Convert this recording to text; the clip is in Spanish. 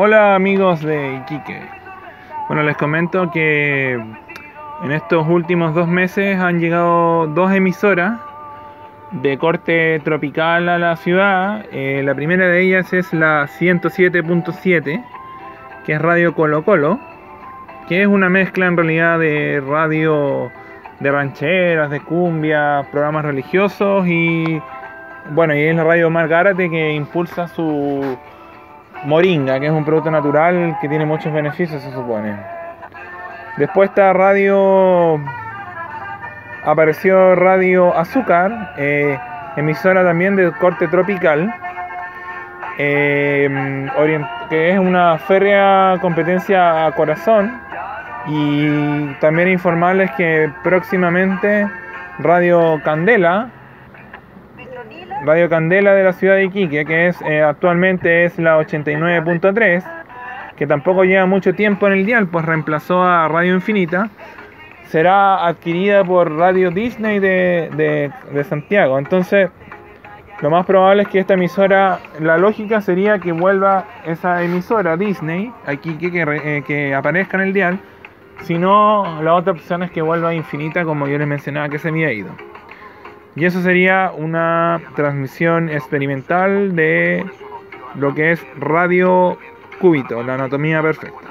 Hola amigos de Iquique. Bueno, les comento que en estos últimos dos meses han llegado dos emisoras de corte tropical a la ciudad. Eh, la primera de ellas es la 107.7, que es Radio Colo Colo, que es una mezcla en realidad de radio de rancheras, de cumbia, programas religiosos y bueno, y es la radio Margarate que impulsa su moringa, que es un producto natural que tiene muchos beneficios, se supone. Después está radio, apareció Radio Azúcar, eh, emisora también de corte tropical, eh, que es una férrea competencia a corazón. Y también informarles que próximamente Radio Candela, Radio Candela de la ciudad de Iquique, que es eh, actualmente es la 89.3, que tampoco lleva mucho tiempo en el dial, pues reemplazó a Radio Infinita, será adquirida por Radio Disney de, Santiago. Entonces, lo más probable es que esta emisora, la lógica sería que vuelva esa emisora Disney, aquí que, que, eh, que aparezca en el dial, si no, la otra opción es que vuelva a Infinita, como yo les mencionaba que se me ha ido. Y eso sería una transmisión experimental de lo que es Radio Cúbito, la anatomía perfecta.